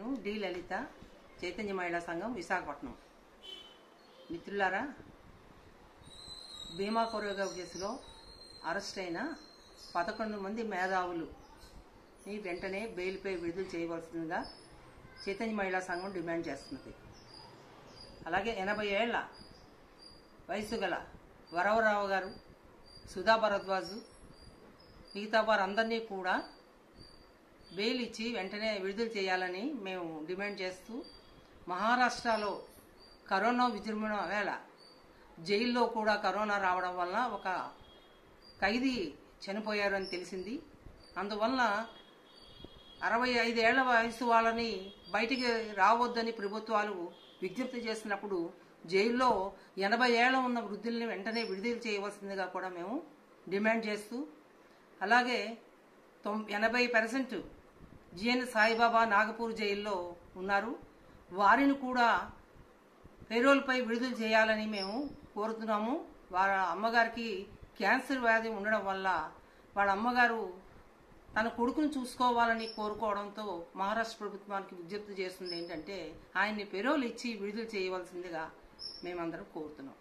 నేను డి లలిత చైతన్య మహిళా సంఘం విశాఖపట్నం. మిత్రులారా భీమా కొరగా కేసులో అరెస్ట్ అయిన పదకొండు మంది మేధావులు ని వెంటనే బెయిల్పై విడుదల చేయవలసిందిగా చైతన్య మహిళా సంఘం డిమాండ్ చేస్తున్నది. అలాగే ఎనభై ఏళ్ళ వయసు గల వరవరావు గారు సుధా భరద్వాజు మిగతా వారందరినీ కూడా బెయిల్ ఇచ్చి వెంటనే విడుదల చేయాలని మేము డిమాండ్ చేస్తూ మహారాష్ట్రలో కరోనా విజృంభణ వేళ జైల్లో కూడా కరోనా రావడం వల్ల ఒక ఖైదీ చనిపోయారని తెలిసింది. అందువల్ల అరవై ఐదేళ్ళ వయసు వాళ్ళని బయటికి రావద్దని ప్రభుత్వాలు విజ్ఞప్తి చేసినప్పుడు జైల్లో ఎనభై ఏళ్ళ ఉన్న వృద్ధుల్ని వెంటనే విడుదల చేయవలసిందిగా కూడా మేము డిమాండ్ చేస్తూ అలాగే తొం ఎనభై పర్సెంట్ జిఎన్ సాయిబాబా నాగపూర్ జైల్లో ఉన్నారు. వారిని కూడా పేరోల్పై విడుదల చేయాలని మేము కోరుతున్నాము. వాళ్ళ అమ్మగారికి క్యాన్సర్ వ్యాధి ఉండడం వల్ల వాళ్ళ అమ్మగారు తన కొడుకును చూసుకోవాలని కోరుకోవడంతో మహారాష్ట్ర ప్రభుత్వానికి విజ్ఞప్తి చేస్తుంది ఏంటంటే ఆయన్ని పెరోల్ ఇచ్చి విడుదల చేయవలసిందిగా మేమందరం కోరుతున్నాం.